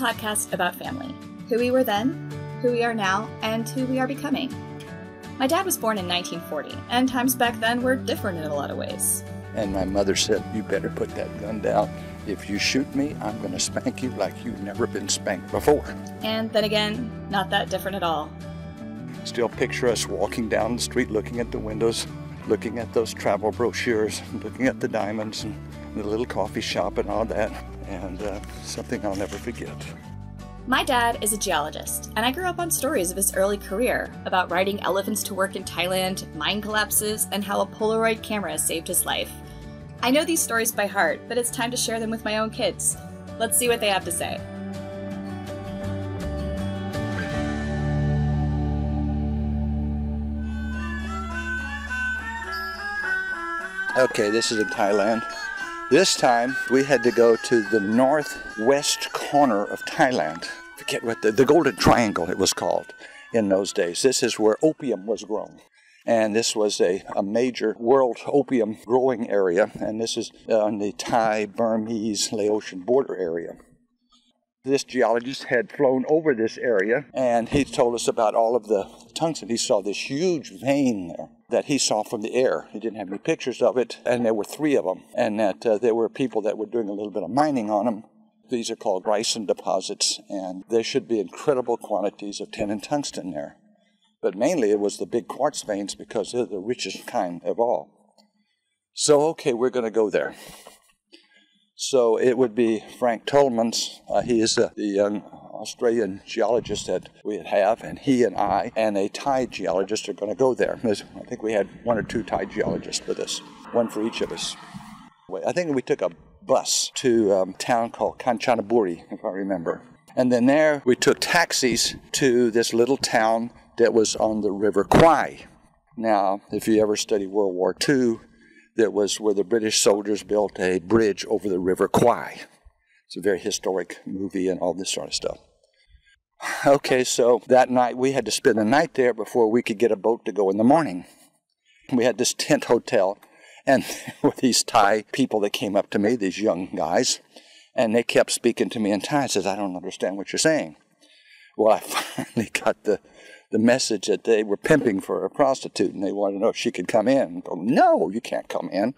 podcast about family who we were then, who we are now, and who we are becoming. My dad was born in 1940, and times back then were different in a lot of ways. And my mother said, You better put that gun down. If you shoot me, I'm going to spank you like you've never been spanked before. And then again, not that different at all. Still picture us walking down the street looking at the windows, looking at those travel brochures, looking at the diamonds and the little coffee shop and all that. And uh, something I'll never forget. My dad is a geologist, and I grew up on stories of his early career about riding elephants to work in Thailand, mine collapses, and how a Polaroid camera saved his life. I know these stories by heart, but it's time to share them with my own kids. Let's see what they have to say. Okay, this is in Thailand. This time we had to go to the northwest corner of Thailand. Forget what the, the Golden Triangle it was called in those days. This is where opium was grown. And this was a, a major world opium growing area, and this is on the Thai Burmese Laotian border area. This geologist had flown over this area and he told us about all of the tungsten. He saw this huge vein there that he saw from the air. He didn't have any pictures of it, and there were three of them, and that uh, there were people that were doing a little bit of mining on them. These are called greisen deposits, and there should be incredible quantities of tin and tungsten there. But mainly it was the big quartz veins because they're the richest kind of all. So, okay, we're going to go there. So it would be Frank Tolmans. Uh, he is uh, the young Australian geologist that we have, and he and I and a Thai geologist are going to go there. There's, I think we had one or two Thai geologists with us, one for each of us. I think we took a bus to um, a town called Kanchanaburi, if I remember. And then there we took taxis to this little town that was on the River Kwai. Now, if you ever study World War II, that was where the British soldiers built a bridge over the River Kwai. It's a very historic movie and all this sort of stuff. Okay, so that night we had to spend the night there before we could get a boat to go in the morning. We had this tent hotel, and with these Thai people that came up to me, these young guys, and they kept speaking to me in Thai. I says, I don't understand what you're saying. Well, I finally got the the message that they were pimping for a prostitute and they wanted to know if she could come in. Go, no, you can't come in.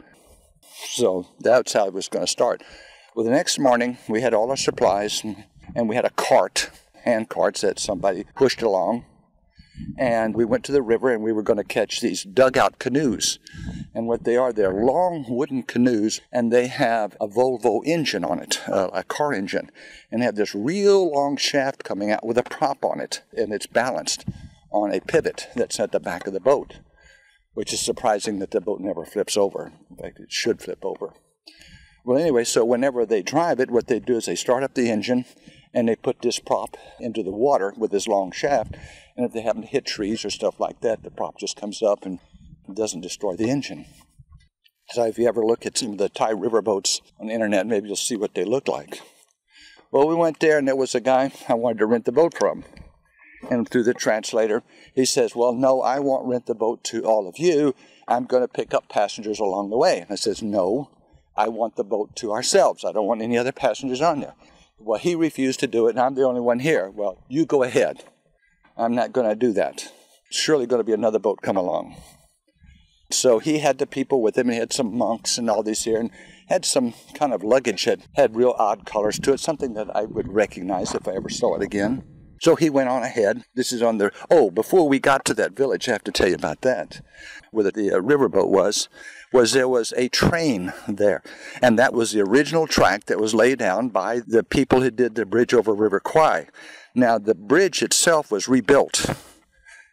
So that's how it was going to start. Well, the next morning we had all our supplies and, we had a cart, hand carts that somebody pushed along. And we went to the river and we were going to catch these dugout canoes. And what they are, they're long wooden canoes and they have a Volvo engine on it, uh, a car engine. And have this real long shaft coming out with a prop on it and it's balanced on a pivot that's at the back of the boat, which is surprising that the boat never flips over. In fact, it should flip over. Well, anyway, so whenever they drive it, what they do is they start up the engine and they put this prop into the water with this long shaft. And if they happen to hit trees or stuff like that, the prop just comes up and doesn't destroy the engine. So if you ever look at some of the Thai river boats on the internet, maybe you'll see what they look like. Well, we went there and there was a guy I wanted to rent the boat from. And through the translator, he says, Well, no, I won't rent the boat to all of you. I'm going to pick up passengers along the way. And I says, No, I want the boat to ourselves. I don't want any other passengers on there. Well, he refused to do it, and I'm the only one here. Well, you go ahead. I'm not going to do that. Surely going to be another boat come along. So he had the people with him, and he had some monks and all these here, and had some kind of luggage that had real odd colors to it, something that I would recognize if I ever saw it again. So he went on ahead. This is on the. Oh, before we got to that village, I have to tell you about that. Where the uh, riverboat was, was there was a train there. And that was the original track that was laid down by the people who did the bridge over River Kwai. Now, the bridge itself was rebuilt.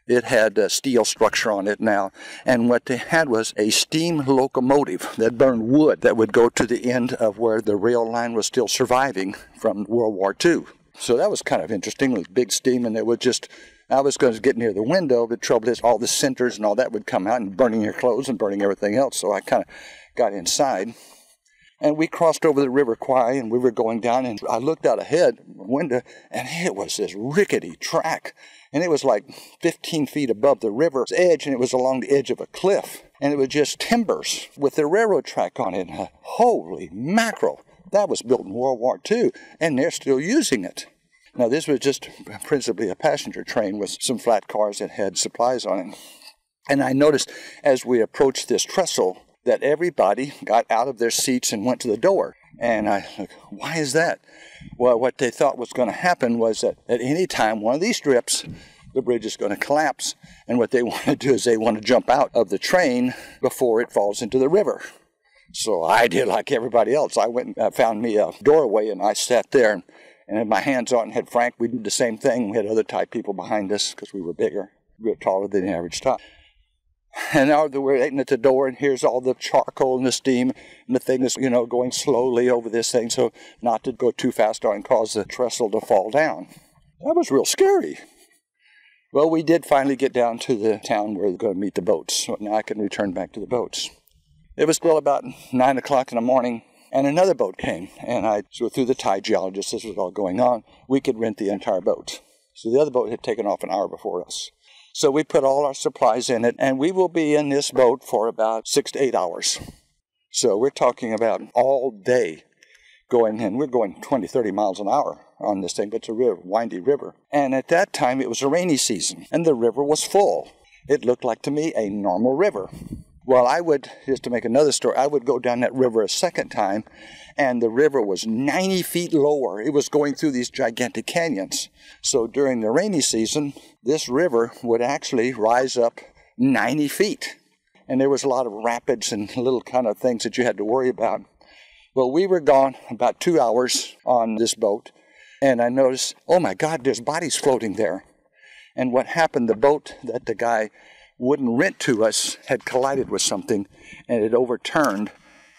It had a steel structure on it now. And what they had was a steam locomotive that burned wood that would go to the end of where the rail line was still surviving from World War II. So that was kind of interesting. with big steam, and it would just, I was going to get near the window. The trouble is, all the cinders and all that would come out and burning your clothes and burning everything else. So I kind of got inside. And we crossed over the River Kwai, and we were going down, and I looked out ahead window, and it was this rickety track. And it was like 15 feet above the river's edge, and it was along the edge of a cliff. And it was just timbers with the railroad track on it. Uh, holy mackerel! That was built in World War II, and they're still using it. Now, this was just principally a passenger train with some flat cars that had supplies on it. And I noticed as we approached this trestle that everybody got out of their seats and went to the door. And I, like, why is that? Well, what they thought was going to happen was that at any time one of these strips, the bridge is going to collapse. And what they want to do is they want to jump out of the train before it falls into the river. So I did like everybody else. I went and uh, found me a doorway and I sat there and had my hands on and had Frank. We did the same thing. We had other Thai people behind us because we were bigger, we were taller than the average top. And now we're waiting at the door, and here's all the charcoal and the steam, and the thing is, you know, going slowly over this thing, so not to go too fast on and cause the trestle to fall down. That was real scary. Well, we did finally get down to the town where we're going to meet the boats. So now I can return back to the boats. It was still about nine o'clock in the morning, and another boat came. And I, so through the Thai geologist, this was all going on, we could rent the entire boat. So the other boat had taken off an hour before us. So we put all our supplies in it, and we will be in this boat for about six to eight hours. So we're talking about all day going in. We're going 20, 30 miles an hour on this thing, but it's a real windy river. And at that time, it was a rainy season, and the river was full. It looked like to me a normal river. Well, I would, just to make another story, I would go down that river a second time, and the river was 90 feet lower. It was going through these gigantic canyons. So during the rainy season, this river would actually rise up 90 feet. And there was a lot of rapids and little kind of things that you had to worry about. Well, we were gone about two hours on this boat, and I noticed, oh my God, there's bodies floating there. And what happened, the boat that the guy wouldn't rent to us had collided with something and it overturned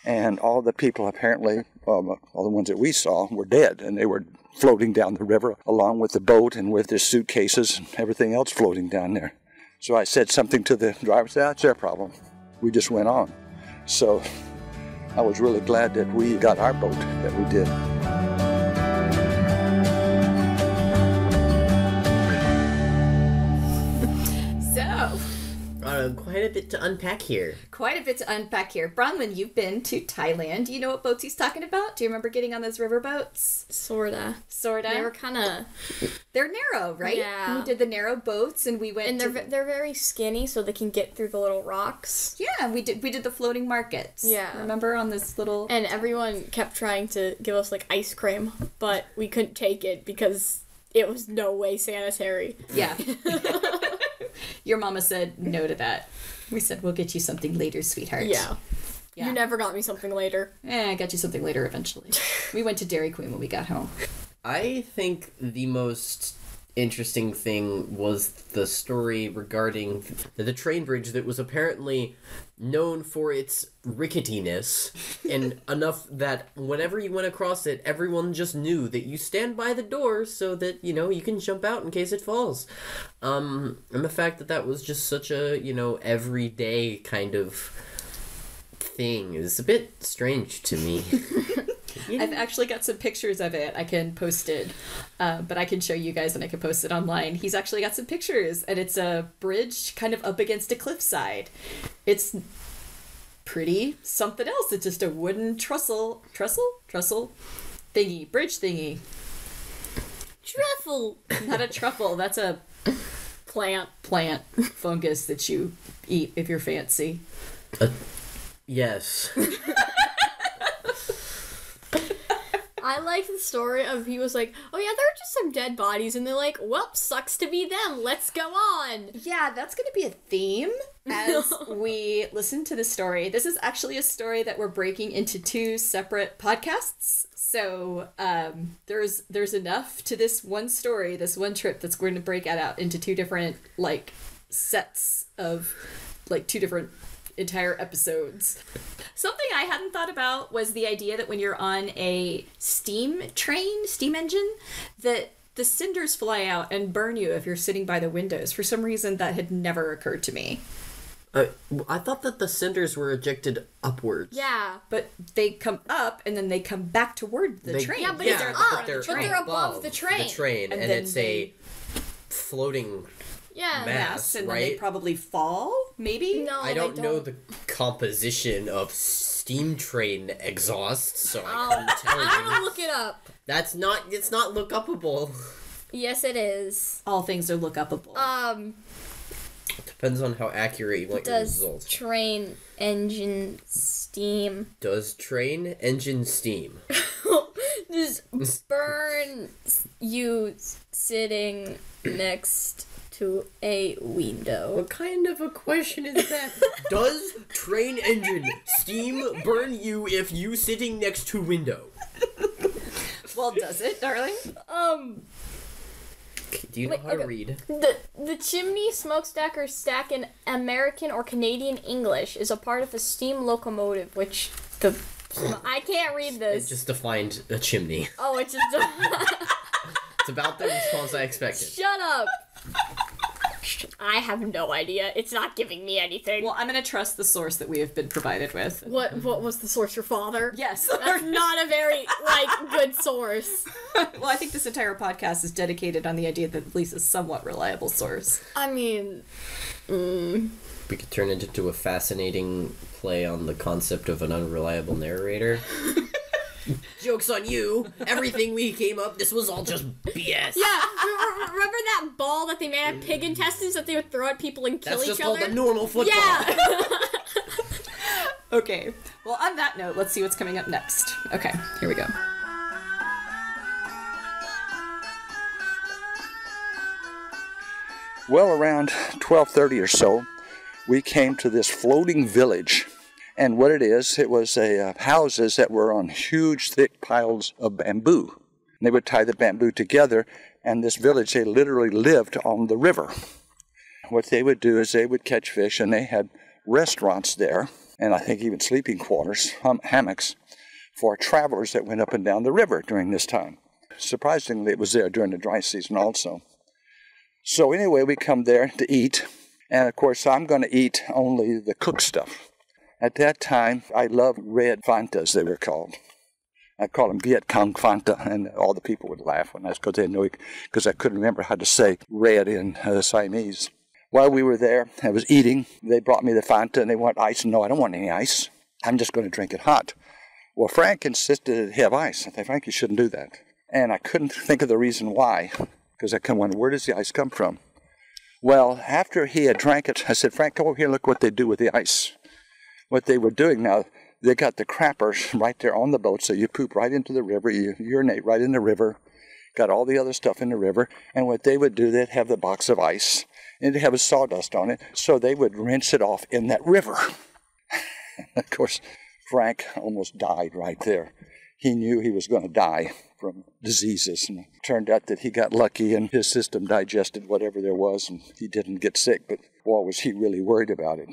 and all the people apparently um, all the ones that we saw were dead and they were floating down the river along with the boat and with their suitcases and everything else floating down there. So i said something to the driver said that's their problem. We just went on. So i was really glad that we got our boat that we did Uh, quite a bit to unpack here. Quite a bit to unpack here. Bronwyn, you've been to Thailand. Do you know what boats he's talking about? Do you remember getting on those river boats? Sorta. Sorta. They were kind of. They're narrow, right? Yeah. We did the narrow boats, and we went. And they're to, they're very skinny, so they can get through the little rocks. yeah, we did. We did the floating markets. Yeah. Remember on this little. And everyone kept trying to give us like ice cream, but we couldn't take it because it was no way sanitary. Yeah. Your mama said no to that. We said we'll get you something later, sweetheart. Yeah. Yeah. You never got me something later. Eh, I got you something later eventually. we went to Dairy Queen when we got home. I think the most interesting thing was the story regarding the, the train bridge that was apparently known for its ricketiness and enough that whenever you went across it everyone just knew that you stand by the door so that you know you can jump out in case it falls. Um and the fact that that was just such a you know everyday kind of thing is a bit strange to me I've actually got some pictures of it. I can post it, uh, but I can show you guys and I can post it online. He's actually got some pictures, and it's a bridge kind of up against a cliffside. It's pretty something else. It's just a wooden trestle, trestle, trestle thingy, bridge thingy. Truffle Not a truffle. That's a plant. plant fungus that you eat if you're fancy. yes I like the story of he was like, oh yeah, there are just some dead bodies, and they're like, well, sucks to be them. Let's go on. Yeah, that's going to be a theme as we listen to the story. This is actually a story that we're breaking into two separate podcasts. So um, there's there's enough to this one story, this one trip that's going to break out into two different like sets of like two different entire episodes. Something I hadn't thought about was the idea that when you're on a steam train, steam engine, that the cinders fly out and burn you if you're sitting by the windows. For some reason, that had never occurred to me. Uh, I thought that the cinders were ejected upwards. Yeah. But they come up and then they come back toward the They- train. Yeah, but Yeah, They're up. at But front of the they're train. above the train. The train, And and, then it's they- a floating. Yeah. Mass. Yes, and then they right? probably fall, maybe? No, I don't, they know the composition of steam train exhaust, so I Oh, couldn't tell I'm gonna look it up. That's not. It's not look upable. Yes, it is. All things are look upable. Um, Depends on how accurate you want your does results. train engine steam Does train engine steam? just burn you sitting next to a window? What kind of a question is that? Does train engine steam burn you if you sitting next to window? well, does it, darling? Um, Do you know Wait, how to read? the the chimney smokestack or stack in American or Canadian English is a part of a steam locomotive, which the I can't read this. It this. just defined a chimney. oh, it's just It's about the response I expected. shut up. I have no idea. It's not giving me anything. Well, I'm gonna trust the source that we have been provided with. What what was the source? Your father? Yes. That's not a very like good source. well, I think this entire podcast is dedicated on the idea that at least Lisa's somewhat reliable source. I mean, mm. We could turn it into a fascinating play on the concept of an unreliable narrator. Joke's on you! Everything we came up, this was all just BS. yeah. re- re- Remember that ball that they made out of pig intestines that they would throw at people and kill That's each just called other? a normal football. yeah. Okay. Well, on that note, let's see what's coming up next. Okay, here we go. Well, around 12:30 or so, we came to this floating village, and what it is, it was a uh, houses that were on huge, thick piles of bamboo. And they would tie the bamboo together, and this village they literally lived on the river. What they would do is they would catch fish, and they had restaurants there, and I think even sleeping quarters, hammocks, for travelers that went up and down the river during this time. Surprisingly, it was there during the dry season also. So anyway, we come there to eat, and of course, I'm going to eat only the cooked stuff. At that time, I loved red Fantas, they were called. I call them Viet Cong Fanta, and all the people would laugh when I because they knew because I couldn't remember how to say red in uh, Siamese. While we were there, I was eating. They brought me the Fanta, and they want ice. No, I don't want any ice. I'm just going to drink it hot. Well, Frank insisted it have ice. I said, Frank, you shouldn't do that. And I couldn't think of the reason why, because I come wonder, where does the ice come from? Well, after he had drank it, I said, Frank, come over here and look what they do with the ice. What they were doing now, they got the crappers right there on the boat, so you poop right into the river, you urinate right in the river, got all the other stuff in the river, and what they would do, they'd have the box of ice, and they'd have a sawdust on it, so they would rinse it off in that river. of course, Frank almost died right there. He knew he was going to die from diseases, and it turned out that he got lucky and his system digested whatever there was, and he didn't get sick, but boy, was he really worried about it.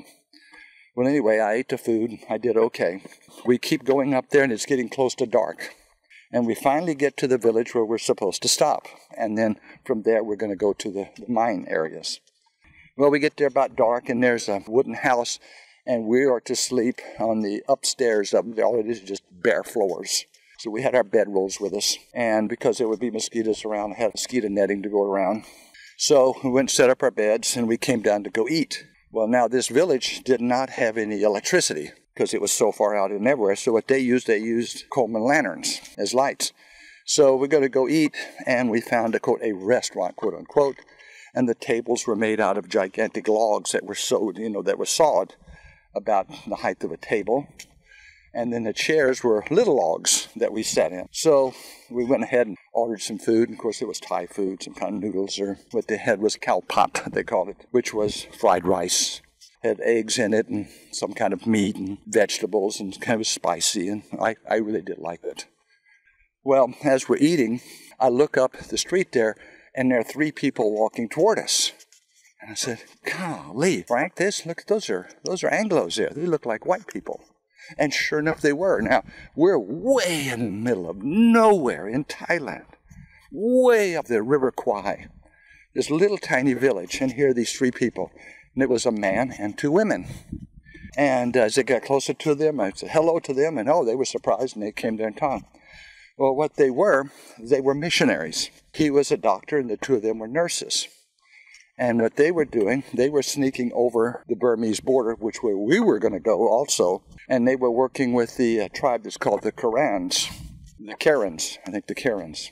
Well, anyway, I ate the food. I did okay. We keep going up there, and it's getting close to dark. And we finally get to the village where we're supposed to stop. And then from there, we're going to go to the, mine areas. Well, we get there about dark, and there's a wooden house, and we are to sleep on the upstairs of. All it is just bare floors. So we had our bedrolls with us, and because there would be mosquitoes around, I had mosquito netting to go around. So we went and set up our beds, and we came down to go eat. Well, now this village did not have any electricity because it was so far out and everywhere. So what they used, they used Coleman lanterns as lights. So we're going to go eat, and we found a quote a restaurant, quote unquote, and the tables were made out of gigantic logs that were sewed, you know, that were sawed about the height of a table. And then the chairs were little logs that we sat in. So we went ahead and ordered some food. Of course, it was Thai food, some kind of noodles, or what they had was khao pad, they called it, which was fried rice. Had eggs in it and some kind of meat and vegetables and kind of spicy, and I, I really did like it. Well, as we're eating, I look up the street there, and there are three people walking toward us. And I said, "Golly, Frank, this look, those are those are Anglo's there. They look like white people." And sure enough, they were. Now we're way in the middle of nowhere in Thailand, way up the River Kwai, this little tiny village, and here are these three people, and it was a man and two women. And as I got closer to them, I said hello to them, and oh, they were surprised, and they came in time. Well, what they were, they were missionaries. He was a doctor, and the two of them were nurses. And what they were doing, they were sneaking over the Burmese border, which where we were going to go also, and they were working with the uh, tribe that's called the Karans, the Karens, I think the Karens.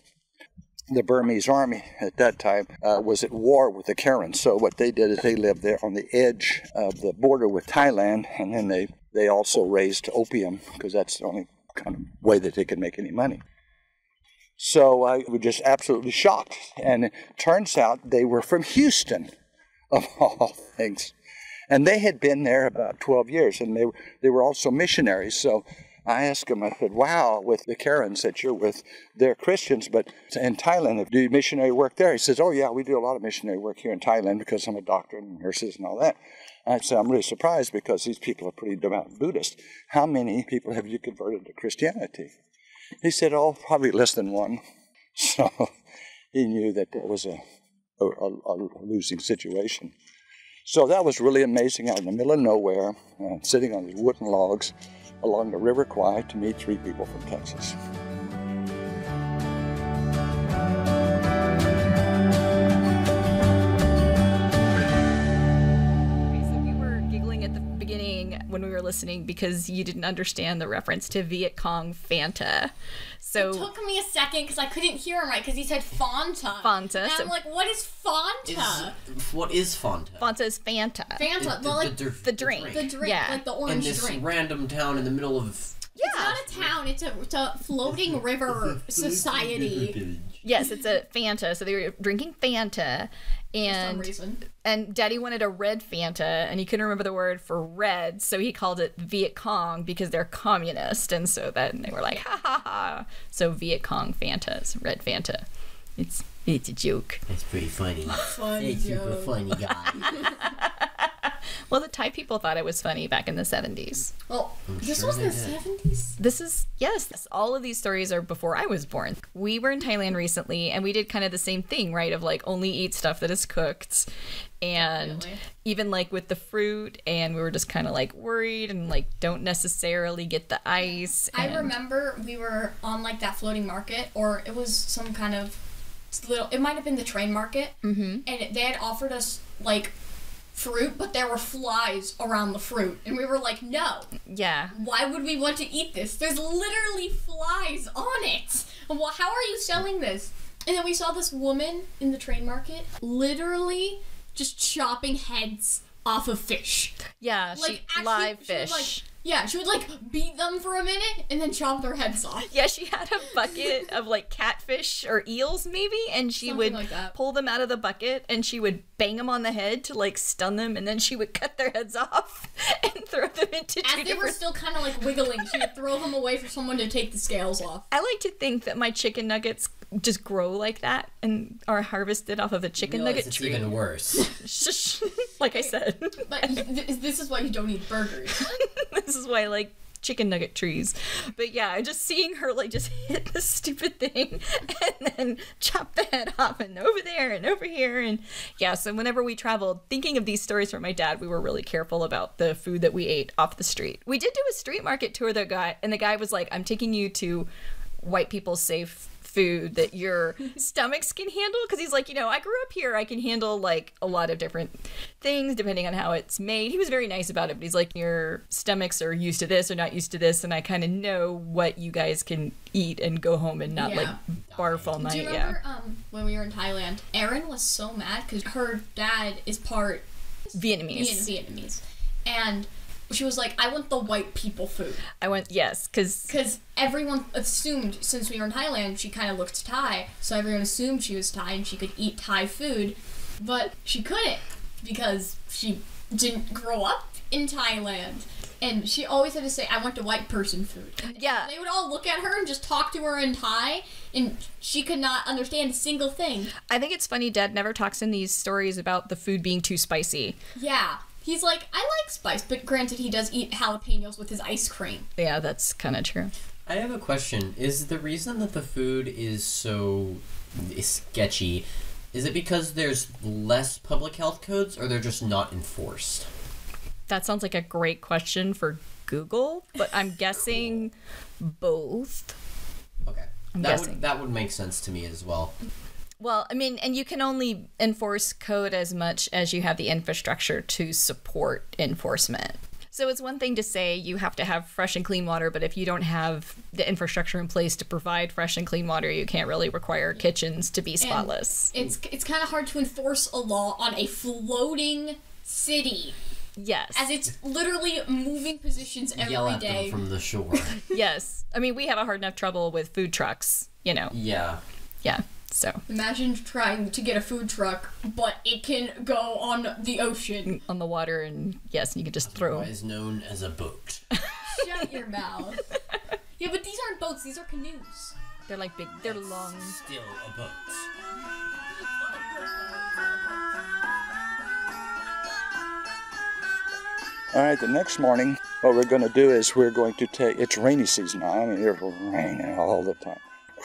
the Burmese army at that time uh, was at war with the Karens. So what they did is they lived there on the edge of the border with Thailand, and then they they also raised opium because that's the only kind of way that they could make any money. So I was just absolutely shocked, and it turns out they were from Houston, of all things, and they had been there about 12 years, and they were they were also missionaries. So I asked them, I said, wow, with the Karens that you're with, they're Christians, but in Thailand, do you missionary work there? He says, oh, yeah, we do a lot of missionary work here in Thailand because I'm a doctor and nurses and all that. I said, I'm really surprised because these people are pretty devout Buddhist. How many people have you converted to Christianity? He said, oh, probably less than one. So he knew that it was a, a, a losing situation. So that was really amazing out in the middle of nowhere, uh, sitting on these wooden logs along the River Kwai to meet three people from Texas. Listening because you didn't understand the reference to Viet Cong Fanta. So it took me a second because I couldn't hear him right because he said Fanta. Fanta, And so- I'm like, what is Fanta? Is, what is Fanta? Fanta is Fanta. Fanta. The- well, like the- the, the- the drink. drink, Yeah. like the orange in this drink. random town in the middle of Yeah. It's not a town. It's a, it's a floating river society. Yes, it's a Fanta. So they were drinking Fanta, For some and and Daddy wanted a red Fanta, and he couldn't remember the word for red, so he called it Viet Cong because they're communist, and so then they were like, ha ha ha. So Viet Cong Fantas, red Fanta. It's it's a joke. That's pretty funny. Funny It's super funny guy. Well, the Thai people thought it was funny back in the 70s. Well, this sure was they the did. seventies. This is, yes, all of these stories are before I was born. We were in Thailand recently and we did kind of the same thing, right? Of like only eat stuff that is cooked. And Definitely. even like with the fruit, and we were just kind of like worried and like don't necessarily get the ice. I remember we were on like that floating market, or it was some kind of little. It might have been the train market, mm-hmm. and they had offered us like fruit, but there were flies around the fruit, and we were like, no. Yeah. Why would we want to eat this? There's literally flies on it. Well, how are you selling this? And then we saw this woman in the train market literally just chopping heads off of fish. Yeah. Like she, actually, live she fish. like, yeah, she would like beat them for a minute and then chop their heads off. Yeah, she had a bucket of like catfish or eels, maybe, and she Something would like pull them out of the bucket and she would bang them on the head to like stun them, and then she would cut their heads off and throw them into two As they were still kind of like wiggling, she would throw them away for someone to take the scales off. I like to think that my chicken nuggets just grow like that and are harvested off of a chicken Realize nugget it's tree. even worse. Shush. like I said, But this is why you don't eat burgers. this is why I like chicken nugget trees. But yeah, just seeing her like just hit the stupid thing and then chop the head off and over there and over here and yeah, so whenever we traveled, thinking of these stories from my dad, we were really careful about the food that we ate off the street. We did do a street market tour the guy and the guy was like, I'm taking you to white people's safe food that your stomachs can handle? Because he's like you know i grew up here. I can handle like a lot of different things depending on how it's made. He was very nice about it but he's like your stomachs are used to this or not used to this and i kind of know what you guys can eat and go home and not Yeah. like barf all night Do you yeah remember um, when we were in Thailand? Erin was so mad because her dad is part vietnamese. Vietnamese, and she was like, "I want the white people food," i went yes because because everyone assumed since we were in Thailand, she kind of looked Thai, so everyone assumed she was Thai and she could eat Thai food, but she couldn't because she didn't grow up in Thailand. And she always had to say, I want the white person food. yeah They would all look at her and just talk to her in Thai, and she could not understand a single thing. i think it's funny dad never talks in these stories about the food being too spicy Yeah. He's like, I like spice, but granted, he does eat jalapenos with his ice cream. yeah that's kind of true I have a question. Is the reason that the food is so sketchy, is it because there's less public health codes or they're just not enforced? That sounds like a great question for Google, but I'm guessing both. Okay. I'm that guessing. would that would make sense to me as well. Well, I mean, and you can only enforce code as much as you have the infrastructure to support enforcement. So it's one thing to say you have to have fresh and clean water, but if you don't have the infrastructure in place to provide fresh and clean water, you can't really require kitchens to be spotless. It's it's kind of hard to enforce a law on a floating city yes. as it's literally moving positions every day. Yell at them from the shore. yes. I mean, we have a hard enough trouble with food trucks, you know. yeah. Yeah. So, Imagine trying to get a food truck, but it can go on the ocean. on the water and yes, you can just throw Is known as a boat. Shut your mouth. Yeah, but these aren't boats, these are canoes. They're like big, they're long. Still a boat. All right, the next morning, what we're going to do is we're going to take, it's rainy season now. I mean, it's raining all the time.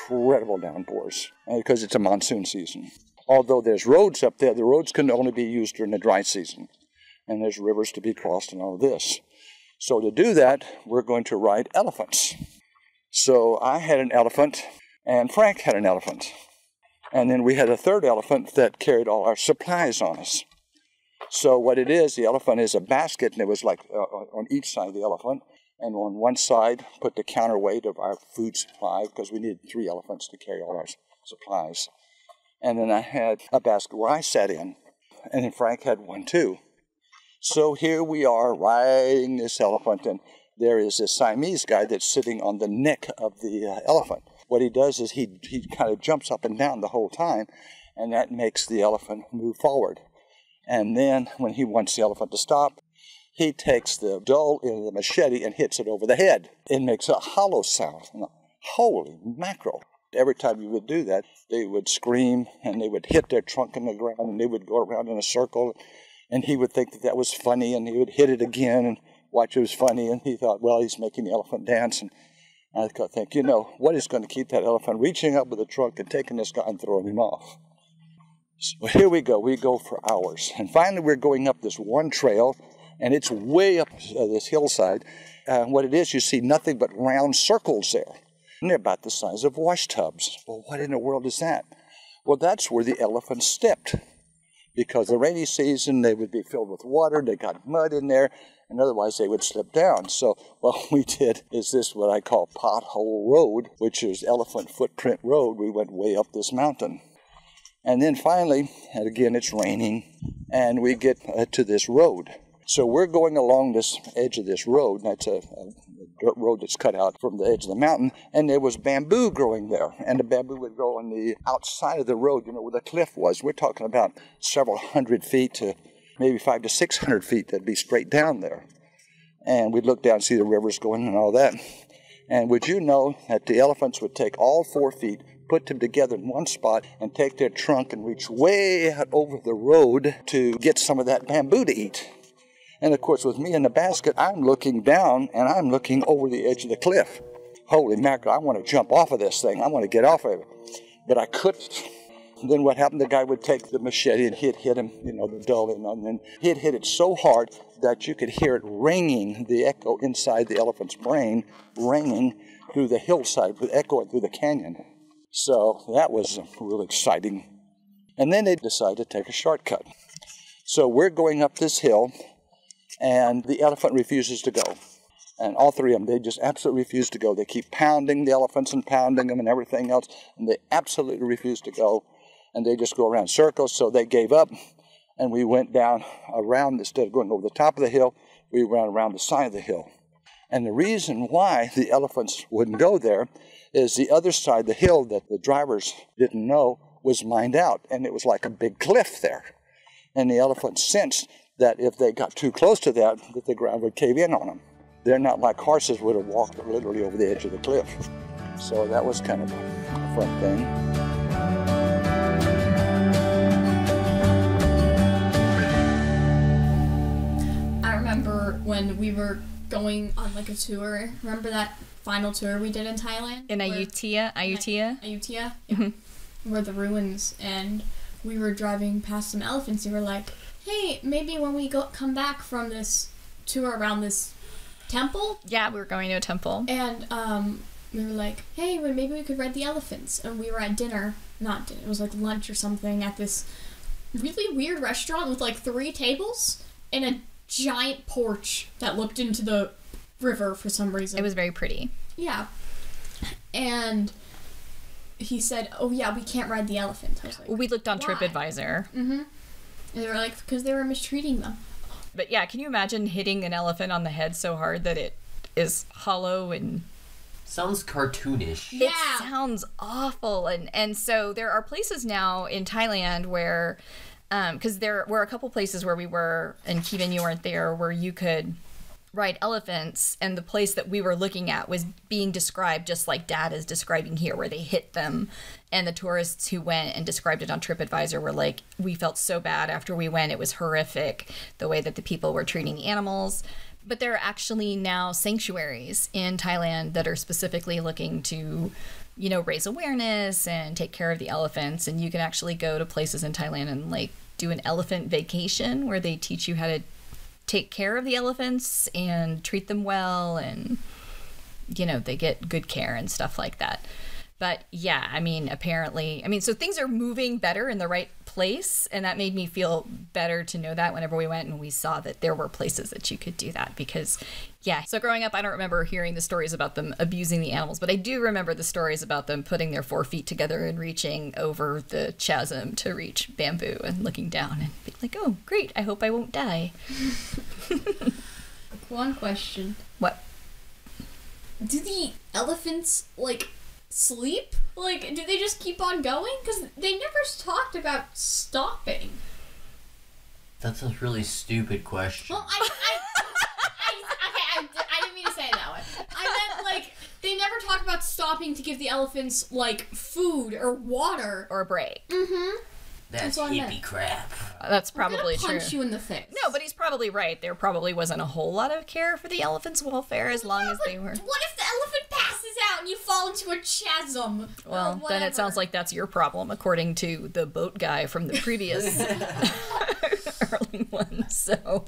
Incredible downpours uh, because it's a monsoon season. Although there's roads up there, the roads can only be used during the dry season. And there's rivers to be crossed and all this. So to do that, we're going to ride elephants. So I had an elephant, and Frank had an elephant. And then we had a third elephant that carried all our supplies on us. So what it is, the elephant is a basket, and it was like uh, on each side of the elephant. And on one side, put the counterweight of our food supply because we needed three elephants to carry all our supplies. And then I had a basket where I sat in, and then Frank had one too. So here we are riding this elephant, and there is this Siamese guy that's sitting on the neck of the uh, elephant. What he does is he he kind of jumps up and down the whole time, and that makes the elephant move forward. And then when he wants the elephant to stop, he takes the dull of the machete and hits it over the head. It makes a hollow sound. Holy mackerel. Every time you would do that, they would scream and they would hit their trunk in the ground and they would go around in a circle. And he would think that that was funny and he would hit it again and watch it was funny. And he thought, well, he's making the elephant dance. And I think, you know, what is going to keep that elephant reaching up with the trunk and taking this guy and throwing him off? So here we go. We go for hours. And finally, we're going up this one trail, and it's way up uh, this hillside. Uh, what it is, you see nothing but round circles there. And they're about the size of wash tubs. Well, what in the world is that? Well, that's where the elephants stepped. Because the rainy season, they would be filled with water, they got mud in there, and otherwise they would slip down. So, what we did is this, what I call pothole road, which is elephant footprint road. We went way up this mountain. And then finally, and again, it's raining, and we get uh, to this road. So we're going along this edge of this road. and That's a, a dirt road that's cut out from the edge of the mountain, and there was bamboo growing there. And the bamboo would grow on the outside of the road, you know, where the cliff was. We're talking about several hundred feet to maybe five to six hundred feet that'd be straight down there. And we'd look down and see the rivers going and all that. And would you know that the elephants would take all four feet, put them together in one spot, and take their trunk and reach way out over the road to get some of that bamboo to eat? And of course, with me in the basket, I'm looking down and I'm looking over the edge of the cliff. Holy mackerel, I want to jump off of this thing. I want to get off of it. But I couldn't. Then what happened? The guy would take the machete and he'd hit him, you know, the dull end, and then he'd hit it so hard that you could hear it ringing, the echo inside the elephant's brain, ringing through the hillside, echoing through the canyon. So that was real exciting. And then they decided to take a shortcut. So we're going up this hill, and the elephant refuses to go. And all three of them, they just absolutely refuse to go. They keep pounding the elephants and pounding them and everything else, and they absolutely refuse to go. And they just go around circles, so they gave up. And we went down around, instead of going over the top of the hill, we went around the side of the hill. And the reason why the elephants wouldn't go there is the other side, of the hill that the drivers didn't know, was mined out, and it was like a big cliff there. And the elephants sensed that if they got too close to that, that the ground would cave in on them. They're not like horses would have walked literally over the edge of the cliff. So that was kind of a fun thing. I remember when we were going on like a tour. Remember that final tour we did in Thailand? In Ayutthaya, Ayutthaya. Mm-hmm. Ayutthaya, yeah. were the ruins, and we were driving past some elephants. And we were like, "Hey, maybe when we go come back from this tour around this temple, Yeah, we were going to a temple. and um, we were like, hey, well, maybe we could ride the elephants." And we were at dinner, not dinner. It was like lunch or something at this really weird restaurant with like three tables in a giant porch that looked into the river for some reason. It was very pretty. yeah. And he said, "Oh yeah, we can't ride the elephant." I was like, We looked on Why? TripAdvisor. And they were like, because they were mistreating them. But yeah, can you imagine hitting an elephant on the head so hard that it is hollow and Sounds cartoonish. Yeah. it sounds awful and and so there are places now in Thailand where um because there were a couple places where we were and Kevin you weren't there where you could ride elephants and the place that we were looking at was being described just like dad is describing here where they hit them. And the tourists who went and described it on TripAdvisor were like we felt so bad after we went. It was horrific the way that the people were treating the animals. But there are actually now sanctuaries in Thailand that are specifically looking to you know raise awareness and take care of the elephants. And you can actually go to places in Thailand and like do an elephant vacation where they teach you how to take care of the elephants and treat them well and you know they get good care and stuff like that. But yeah i mean apparently i mean so things are moving better in the right place and that made me feel better to know that whenever we went and we saw that there were places that you could do that because yeah so growing up i don't remember hearing the stories about them abusing the animals but i do remember the stories about them putting their four feet together and reaching over the chasm to reach bamboo and looking down and being like oh great i hope i won't die One question: what Do the elephants like sleep? Like, do they just keep on going? Because they never talked about stopping. That's a really stupid question. Well, I, I, I okay, I, I didn't mean to say it that way. I meant like they never talk about stopping to give the elephants like food or water. or a break mm-hmm. That's what I meant. crap. Uh, that's I'm gonna probably true punch you in the face. No, but he's probably right. There probably wasn't a whole lot of care for the elephants' welfare as long Yeah, as they were. What if the elephant passes out and you fall into a chasm? Well, then it sounds like that's your problem, according to the boat guy from the previous early one. So,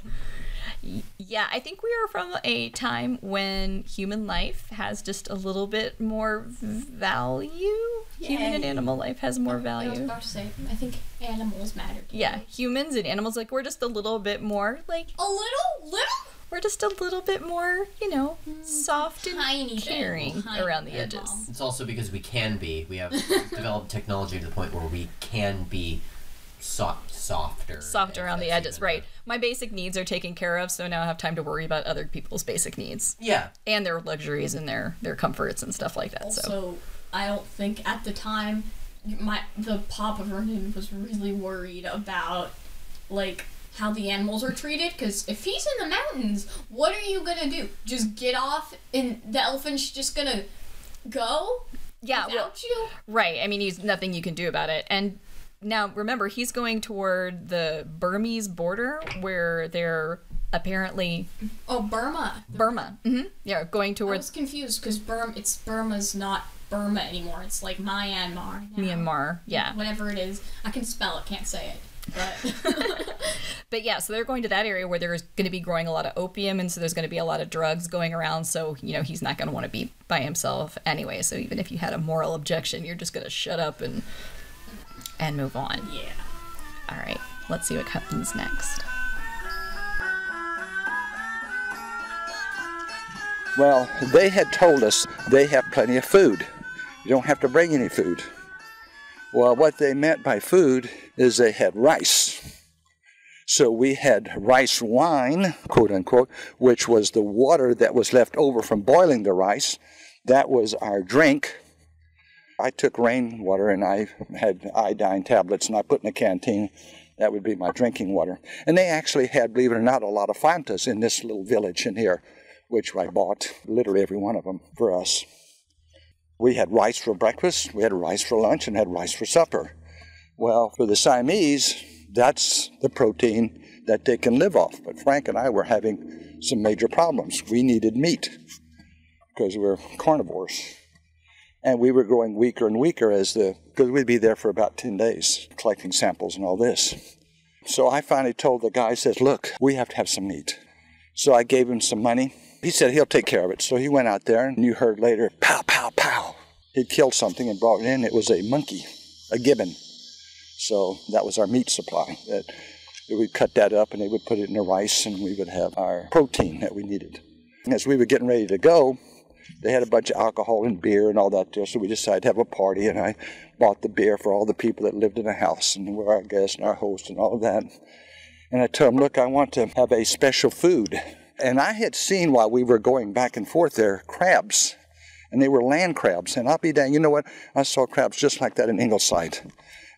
yeah, I think we are from a time when human life has just a little bit more value. Human and Yay. animal life has more I was value. about to say, I think animals matter. Yeah, me. humans and animals, like, we're just a little bit more, like, A little, little, we're just a little bit more, you know, hmm. soft and tiny, caring Tiny around the bit, edges. Mom. It's also because we can be. We have developed technology to the point where we can be soft, softer. soft around the edges, even a- right? My basic needs are taken care of, so now I have time to worry about other people's basic needs Yeah. and their luxuries and their their comforts and stuff like that. Also, so I don't think at the time my the Papa Vernon was really worried about like how the animals are treated because if he's in the mountains, what are you gonna do? Just get off and the elephant's just gonna go yeah, without well, you? right. I mean, he's nothing you can do about it. And now remember, he's going toward the Burmese border where they're apparently Oh, Burma. Burma. hmm Yeah, going I towards was confused because Burma, it's Burma's not Burma anymore. It's like Myanmar. now. Myanmar. Yeah. Whatever it is, I can spell it, can't say it. But But yeah, so they're going to that area where there's going to be growing a lot of opium, and so there's going to be a lot of drugs going around. So you know he's not going to want to be by himself anyway. So even if you had a moral objection, you're just going to shut up and and move on. yeah. All right, let's see what happens next. Well, they had told us they have plenty of food. You don't have to bring any food. Well, what they meant by food is they had rice. So we had rice wine, quote unquote, which was the water that was left over from boiling the rice. That was our drink. I took rainwater and I had iodine tablets and I put in a canteen. That would be my drinking water. And they actually had, believe it or not, a lot of Fantas in this little village in here, which I bought, literally every one of them, for us. We had rice for breakfast, we had rice for lunch, and had rice for supper. Well, for the Siamese, that's the protein that they can live off. But Frank and I were having some major problems. We needed meat because we're carnivores. And we were growing weaker and weaker as the, because we'd be there for about 10 days collecting samples and all this. So I finally told the guy, I says, look, we have to have some meat. So I gave him some money. He said he'll take care of it. So he went out there, and you heard later, pow, pow, pow. He'd killed something and brought it in. It was a monkey, a gibbon. So that was our meat supply. That We would cut that up and they would put it in the rice and we would have our protein that we needed. As we were getting ready to go, they had a bunch of alcohol and beer and all that there, so we decided to have a party and I bought the beer for all the people that lived in the house and were our guests and our host and all of that. And I told them, look, I want to have a special food. And I had seen while we were going back and forth there crabs, and they were land crabs. And I'll be damned, you know what? I saw crabs just like that in Ingleside.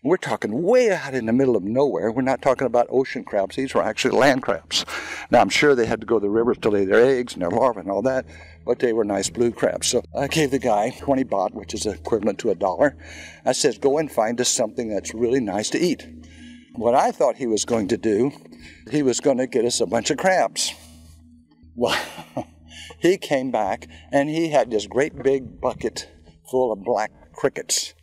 We're talking way out in the middle of nowhere. We're not talking about ocean crabs. These were actually land crabs. Now, I'm sure they had to go to the rivers to lay their eggs and their larvae and all that, but they were nice blue crabs. So I gave the guy 20 baht, which is equivalent to a dollar. I said, go and find us something that's really nice to eat. What I thought he was going to do, he was going to get us a bunch of crabs. Well, he came back and he had this great big bucket full of black crickets.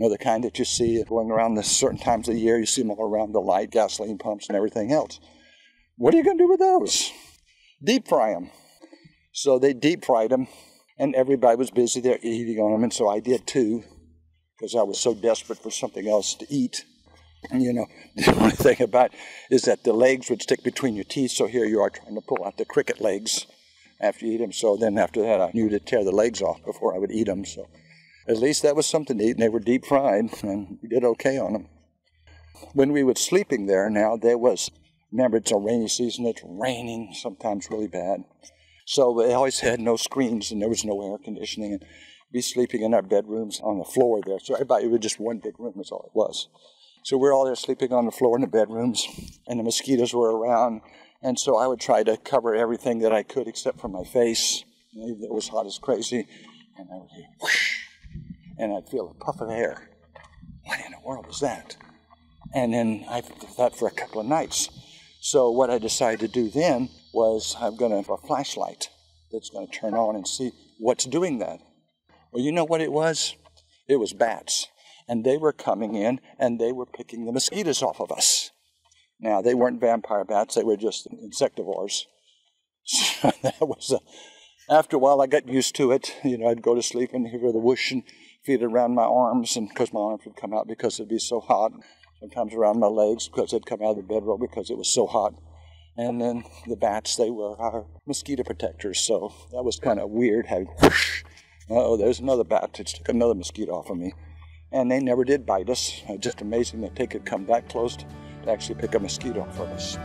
Know, the kind that you see going around the certain times of the year. You see them all around the light, gasoline pumps, and everything else. What are you going to do with those? Deep fry them. So they deep fried them, and everybody was busy there eating on them, and so I did too, because I was so desperate for something else to eat. And you know, the only thing about is that the legs would stick between your teeth, so here you are trying to pull out the cricket legs after you eat them. So then after that, I knew to tear the legs off before I would eat them. So at least that was something to eat, and they were deep fried, and we did okay on them. When we were sleeping there, now there was, remember it's a rainy season, it's raining, sometimes really bad. So they always had no screens, and there was no air conditioning, and we be sleeping in our bedrooms on the floor there. So everybody it was just one big room, that's all it was. So we're all there sleeping on the floor in the bedrooms, and the mosquitoes were around. And so I would try to cover everything that I could except for my face. It was hot as crazy. And I would hear whoosh, and I'd feel a puff of air. What in the world was that? And then I thought for a couple of nights. So what I decided to do then was I'm going to have a flashlight that's going to turn on and see what's doing that. Well, you know what it was? It was bats and they were coming in and they were picking the mosquitoes off of us. Now, they weren't vampire bats, they were just insectivores. So that was a, after a while, I got used to it. You know, I'd go to sleep and hear the whoosh and feel it around my arms, and because my arms would come out because it'd be so hot. Sometimes around my legs because they'd come out of the bedroll because it was so hot. And then the bats, they were our mosquito protectors. So that was kind of weird having whoosh. oh, there's another bat. It took another mosquito off of me and they never did bite us. Just amazing that they could come that close to actually pick a mosquito from us.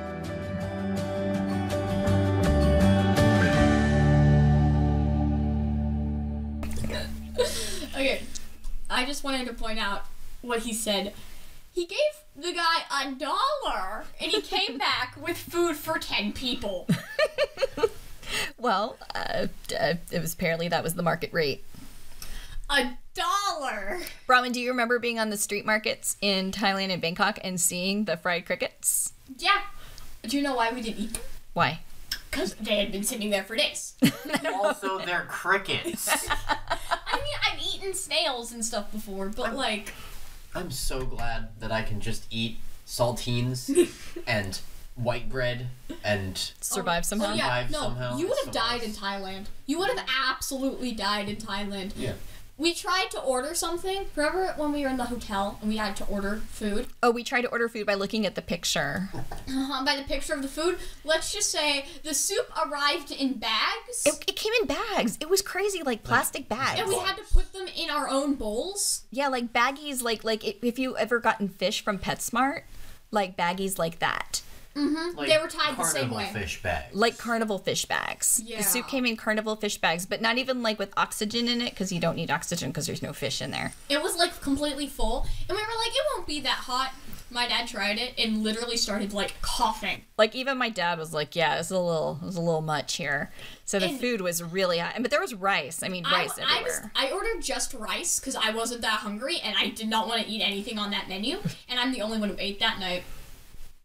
I just wanted to point out what he said. He gave the guy a dollar, and he came back with food for ten people. Well, uh, uh, it was apparently that was the market rate. A dollar. Bronwyn, do you remember being on the street markets in Thailand and Bangkok and seeing the fried crickets? Yeah. Do you know why we didn't eat them? Why? Because they had been sitting there for days. also, they're crickets. I mean, I've eaten snails and stuff before, but like, I'm so glad that I can just eat saltines and white bread and Survive oh, somehow? oh yeah, Survive no, somehow. you would have Somehow. died in Thailand. You would have absolutely died in Thailand. yeah. We tried to order something. Remember when we were in the hotel and we had to order food? Oh, we tried to order food by looking at the picture. Uh-huh, by the picture of the food, let's just say the soup arrived in bags, It, it came in bags. It was crazy, like plastic bags. and we had to put them in our own bowls. Yeah, like baggies, like like if you ever gotten fish from PetSmart, like baggies like that, Mm-hmm. Like They were tied the same way. fish bags. like carnival fish bags. Yeah. The soup came in carnival fish bags, but not even like with oxygen in it because you don't need oxygen because there's no fish in there. It was like completely full, and we were like, it won't be that hot. My dad tried it and literally started like coughing. Like even my dad was like, "Yeah, it's a little, it's a little much here." So the And- food was really hot, but there was rice. I mean, rice I, I, everywhere. was, I ordered just rice because I wasn't that hungry and I did not want to eat anything on that menu, and I'm the only one who ate that night.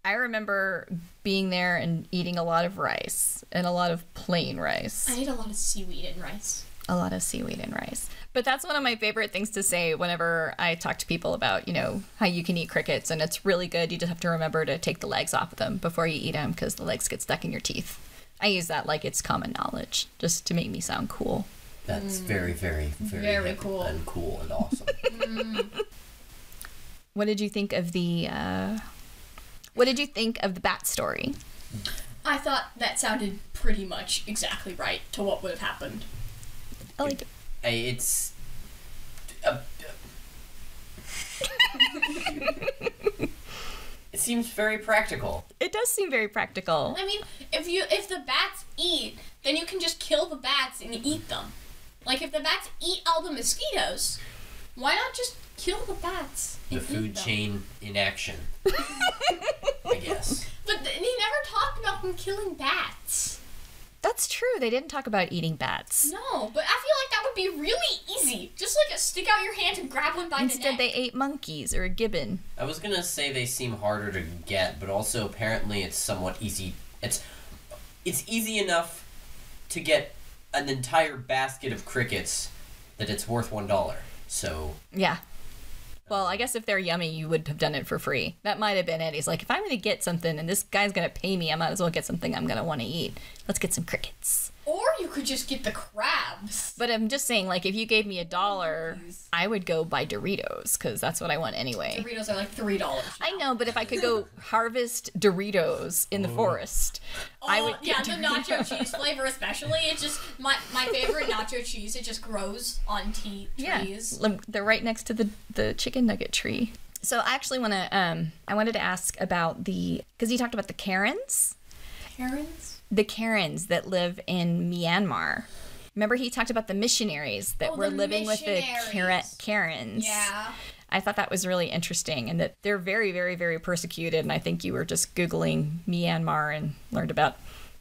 I remember being there and eating a lot of rice and a lot of plain rice. I ate a lot of seaweed and rice. a lot of seaweed and rice. But that's one of my favorite things to say whenever I talk to people about, you know, how you can eat crickets. And it's really good. You just have to remember to take the legs off of them before you eat them because the legs get stuck in your teeth. I use that like it's common knowledge just to make me sound cool. That's very, very, very, Very hip cool. and cool and awesome. What did you think of the uh, What did you think of the bat story? I thought that sounded pretty much exactly right to what would have happened. I liked it. Hey, It's. Uh, it seems very practical. It does seem very practical. I mean, if you if the bats eat, then you can just kill the bats and eat them. Like if the bats eat all the mosquitoes, why not just kill the bats? The and eat food them? chain in action. I guess. But th- they never talked about them killing bats. That's true. They didn't talk about eating bats. No, but I feel like that would be really easy. Just like a stick out your hand and grab one by the Instead, neck. they ate monkeys or a gibbon. I was gonna say they seem harder to get, but also apparently it's somewhat easy. It's it's easy enough to get an entire basket of crickets that it's worth one dollar. So Yeah. Well, I guess if they're yummy, you would have done it for free. That might have been it. He's like, if I'm going to get something and this guy's going to pay me, I might as well get something I'm going to want to eat. Let's get some crickets. Or you could just get the crabs. But I'm just saying, like, if you gave me a dollar, I would go buy Doritos because that's what I want anyway. Doritos are like three dollars. I know, but if I could go harvest Doritos in the forest, I would. Oh, yeah, get the nacho cheese flavor especially. It's just my my favorite nacho cheese. It just grows on tea Yeah, trees. Lem- they're right next to the the chicken nugget tree. So I actually want to. Um, I wanted to ask about the because you talked about the Karens, Karens. The Karens that live in Myanmar. Remember, he talked about the missionaries that Oh, were living with the Karen- Karens. Yeah. I thought that was really interesting, and that they're very, very, very persecuted. And I think you were just googling Myanmar and learned about,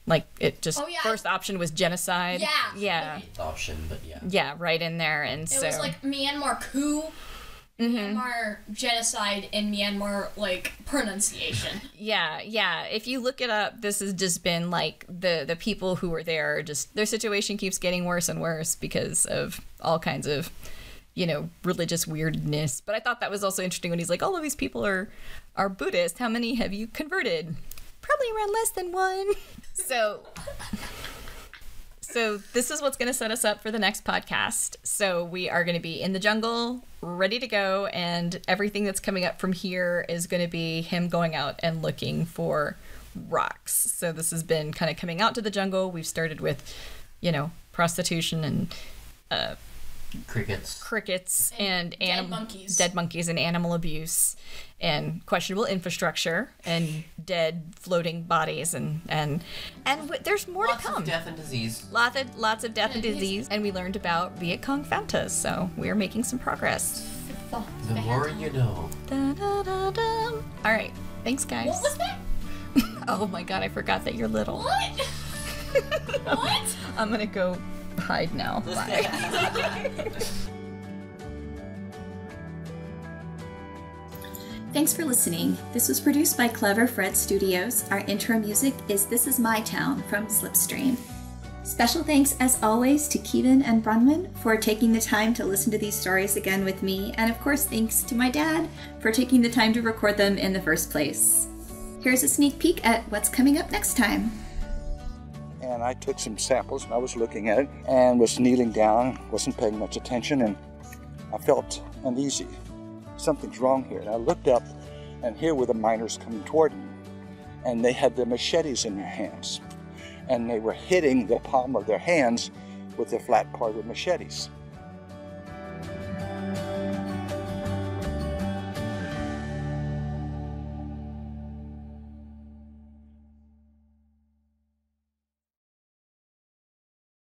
like, it just Oh, yeah. first option was genocide. Yeah. yeah, eighth option, but yeah. yeah, right in there. And It so was like Myanmar coup, Mm-hmm. Myanmar genocide, and Myanmar like pronunciation. Yeah, yeah. If you look it up, this has just been like the the people who were there. Just their situation keeps getting worse and worse because of all kinds of, you know, religious weirdness. But I thought that was also interesting when he's like, all of these people are are Buddhist. How many have you converted? Probably around less than one. So. So this is what's going to set us up for the next podcast. So we are going to be in the jungle, ready to go, and everything that's coming up from here is going to be him going out and looking for rocks. So this has been kind of coming out to the jungle. We've started with, you know, prostitution and uh, Crickets. crickets and, dead anim- monkeys. dead monkeys and animal abuse and questionable infrastructure and dead floating bodies and and and w- there's more Lots to come. Lots of death and disease. Lots of lots of death and disease, and we learned about Viet Cong Fantas, so we are making some progress. The more you know. Da-da-da-dum. All right, thanks, guys. What was that? Oh my god, I forgot that you're little. What? what? I'm gonna go hide now. Bye. Thanks for listening. This was produced by Clever Fred Studios. Our intro music is This Is My Town from Slipstream. Special thanks, as always, to Kevin and Bronwyn for taking the time to listen to these stories again with me, and of course, thanks to my dad for taking the time to record them in the first place. Here's a sneak peek at what's coming up next time. and I took some samples and I was looking at it and was kneeling down, wasn't paying much attention, and I felt uneasy. Something's wrong here. And I looked up, and here were the miners coming toward me, and they had their machetes in their hands, and they were hitting the palm of their hands with the flat part of the machetes.